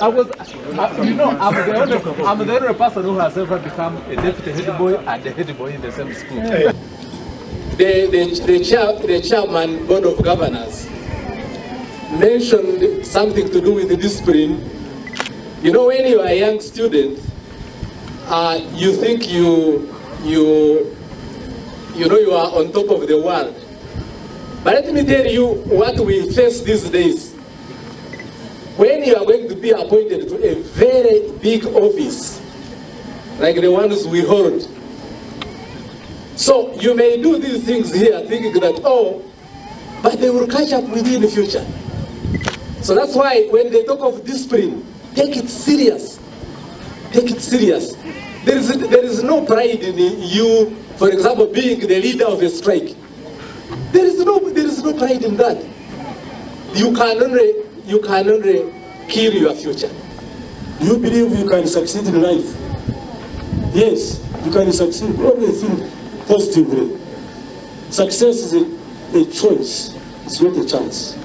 I was, I, you know, I'm the only, I'm the only person who has ever become a deputy head boy and a head boy in the same school. The, the, the, chair, the chairman, board of governors, mentioned something to do with the discipline. You know, when you are a young student, uh, you think you, you, you know, you are on top of the world. But let me tell you what we face these days. You are going to be appointed to a very big office, like the ones we hold, so you may do these things here thinking that, oh, but they will catch up with you in the future. So that's why when they talk of discipline, take it serious. Take it serious. There is, there is no pride in you, for example, being the leader of a strike. There is no, there is no pride in that. You can only, you can only kill your future. Do you believe you can succeed in life? Yes, you can succeed. Always think positively. Success is a, a choice, it's not a chance.